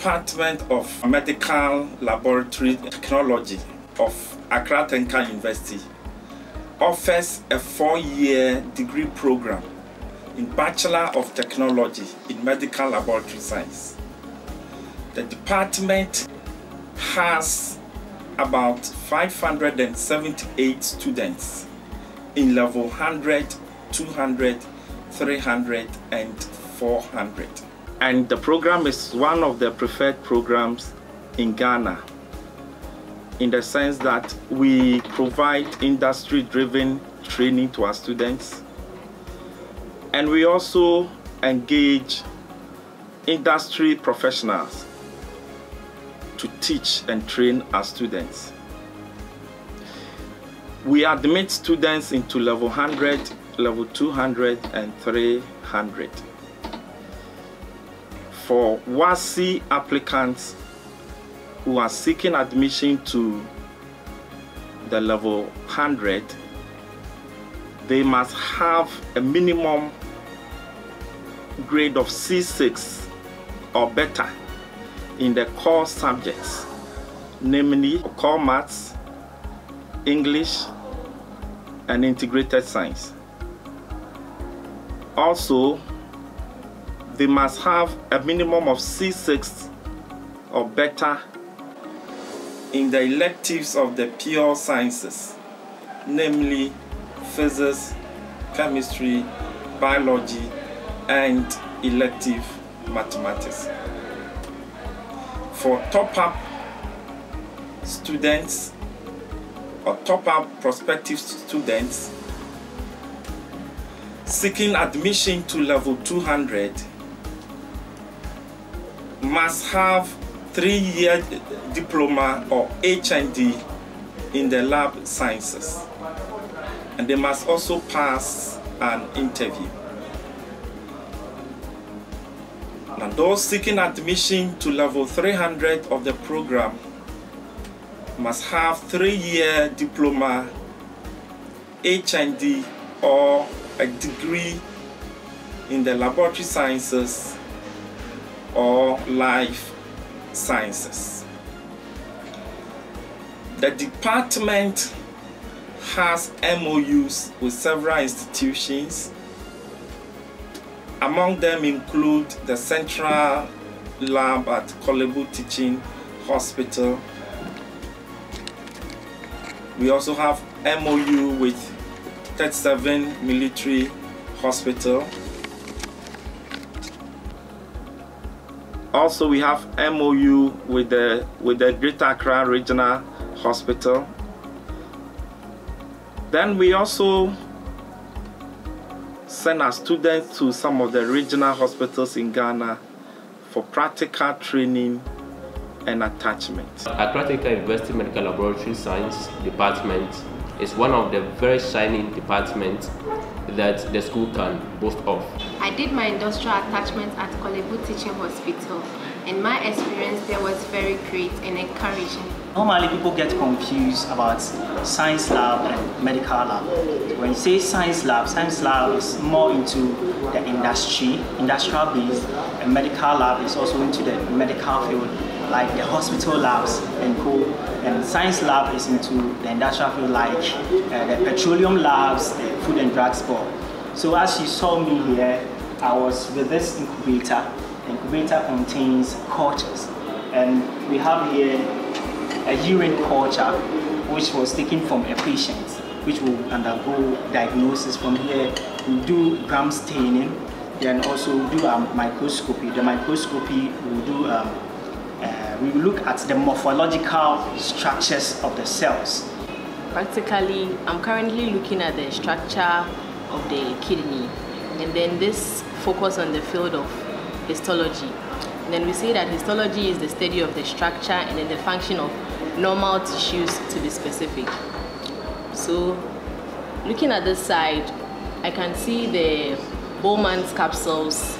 Department of Medical Laboratory Technology of Accra Technical University offers a four-year degree program in Bachelor of Technology in Medical Laboratory Science. The department has about 578 students in level 100, 200, 300 and 400. And the program is one of the preferred programs in Ghana in the sense that we provide industry-driven training to our students and we also engage industry professionals to teach and train our students. We admit students into level 100, level 200 and 300. For WASSCE applicants who are seeking admission to the level 100, they must have a minimum grade of C6 or better in the core subjects, namely core maths, English, and integrated science. Also, they must have a minimum of C6 or better in the electives of the pure sciences, namely physics, chemistry, biology, and elective mathematics. For top-up students or top-up prospective students seeking admission to level 200 must have three-year diploma or HND in the lab sciences and they must also pass an interview. Now those seeking admission to level 300 of the program must have three-year diploma, HND or a degree in the laboratory sciences or life sciences. The department has MOUs with several institutions. Among them include the Central Lab at Korle Teaching Hospital. We also have MOU with 37 Military Hospital. Also, we have MOU with the with the Greater Accra Regional Hospital. Then we also send our students to some of the regional hospitals in Ghana for practical training and attachment. Accra Technical University Medical Laboratory Science Department is one of the very shining departments that the school can boast of. I did my industrial attachment at Korle Bu Teaching Hospital and my experience there was very great and encouraging. Normally people get confused about science lab and medical lab. When you say science lab, science lab is more into the industry, industrial base, and medical lab is also into the medical field, like the hospital labs and co. And science lab is into the industrial field, like uh, the petroleum labs, the food and drugs board. So as you saw me here, I was with this incubator. The incubator contains cultures, and we have here a urine culture which was taken from a patient which will undergo diagnosis from here we do gram staining then also do a microscopy the microscopy will do um, uh, we will look at the morphological structures of the cells practically i'm currently looking at the structure of the kidney and then this focus on the field of histology and then we say that histology is the study of the structure and then the function of normal tissues to be specific. So looking at this side, I can see the Bowman's capsules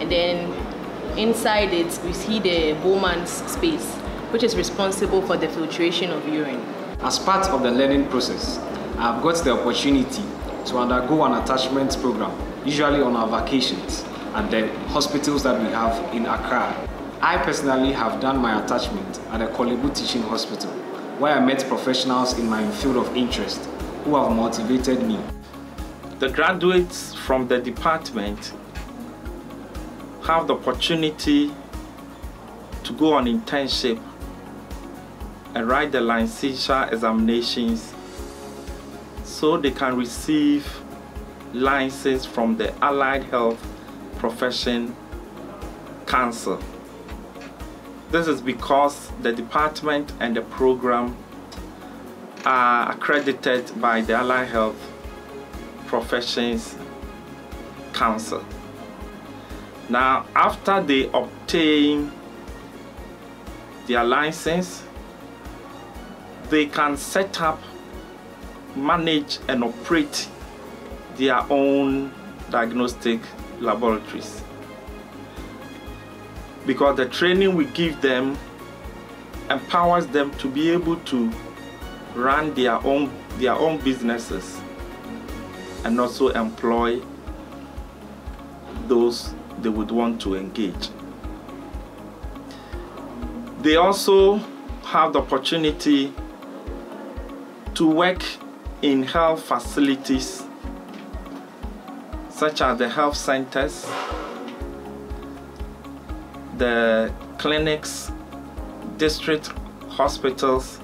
and then inside it we see the Bowman's space which is responsible for the filtration of urine. As part of the learning process, I've got the opportunity to undergo an attachment program, usually on our vacations at the hospitals that we have in Accra. I personally have done my attachment at the Korle Bu Teaching Hospital, where I met professionals in my field of interest who have motivated me. The graduates from the department have the opportunity to go on internship and write the licensure examinations so they can receive license from the Allied Health Profession Council. This is because the department and the program are accredited by the Allied Health Professions Council. Now, after they obtain their license, they can set up, manage, and operate their own diagnostic laboratories because the training we give them empowers them to be able to run their own their own businesses and also employ those they would want to engage. They also have the opportunity to work in health facilities such as the health centers the clinics, district hospitals,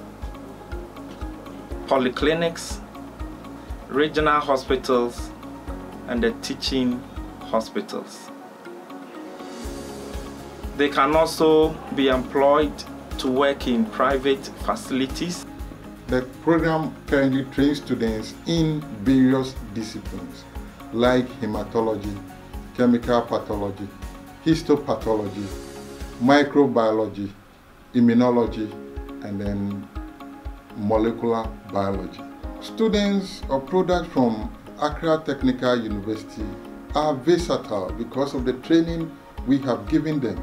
polyclinics, regional hospitals, and the teaching hospitals. They can also be employed to work in private facilities. The program currently trains students in various disciplines like hematology, chemical pathology, histopathology, microbiology, immunology, and then molecular biology. Students or products from Accra Technical University are versatile because of the training we have given them.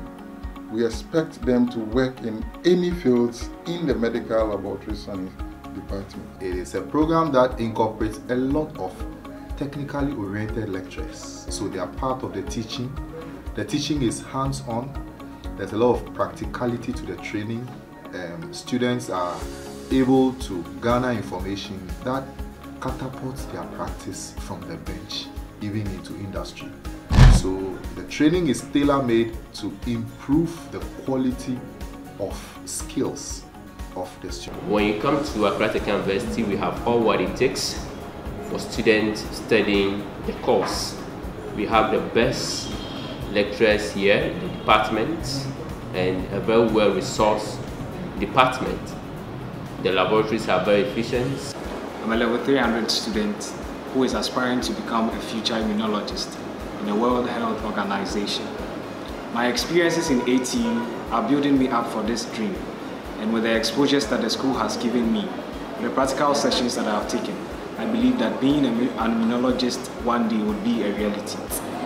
We expect them to work in any fields in the medical laboratory science department. It is a program that incorporates a lot of technically oriented lectures. So they are part of the teaching. The teaching is hands-on there's a lot of practicality to the training. Um, students are able to garner information that catapults their practice from the bench even into industry. So the training is tailor-made to improve the quality of skills of the student. When you come to Accra University, we have all what it takes for students studying the course. We have the best lecturers here, in the department, and a very well resourced department. The laboratories are very efficient. I'm a level 300 student who is aspiring to become a future immunologist in the World Health Organization. My experiences in ATU are building me up for this dream, and with the exposures that the school has given me, the practical sessions that I have taken, I believe that being an immunologist one day would be a reality.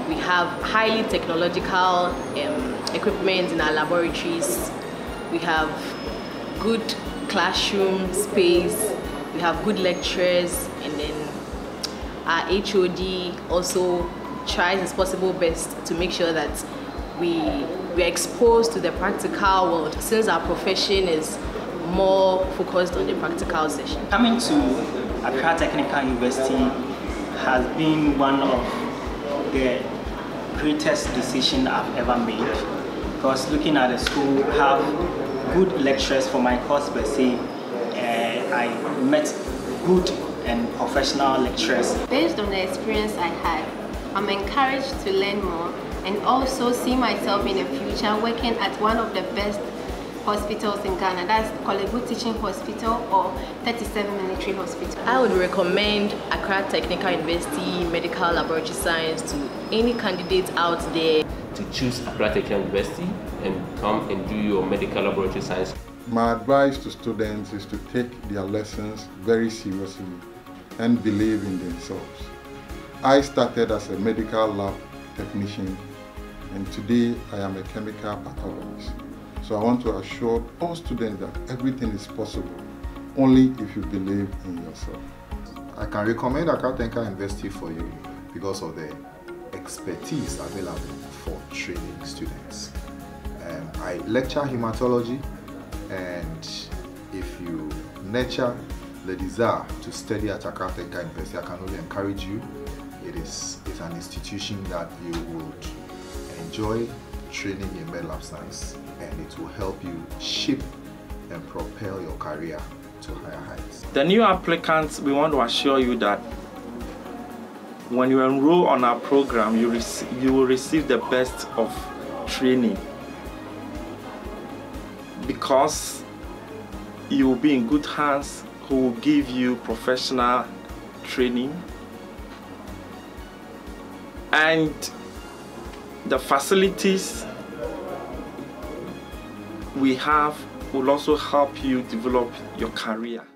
We have highly technological um, equipment in our laboratories. We have good classroom space. We have good lecturers and then our HOD also tries as possible best to make sure that we, we are exposed to the practical world since our profession is more focused on the practical session. Coming to Accra Technical University has been one of the greatest decision I've ever made because looking at the school have good lecturers for my course per se uh, I met good and professional lecturers. Based on the experience I had, I'm encouraged to learn more and also see myself in the future working at one of the best hospitals in Ghana. That's Korle Bu Teaching Hospital or 37 Military Hospital. I would recommend Accra Technical University Medical Laboratory Science to any candidates out there. To choose Accra Technical University and come and do your medical laboratory science. My advice to students is to take their lessons very seriously and believe in themselves. I started as a medical lab technician and today I am a chemical pathologist. So I want to assure all students that everything is possible only if you believe in yourself. I can recommend Technical University for you because of the expertise available for training students. Um, I lecture hematology, and if you nurture the desire to study at Technical University, I can only encourage you. It is it's an institution that you would enjoy training in medlab science, and it will help you shape and propel your career to higher heights. The new applicants, we want to assure you that when you enroll on our program, you, you will receive the best of training because you will be in good hands who will give you professional training and the facilities we have will also help you develop your career.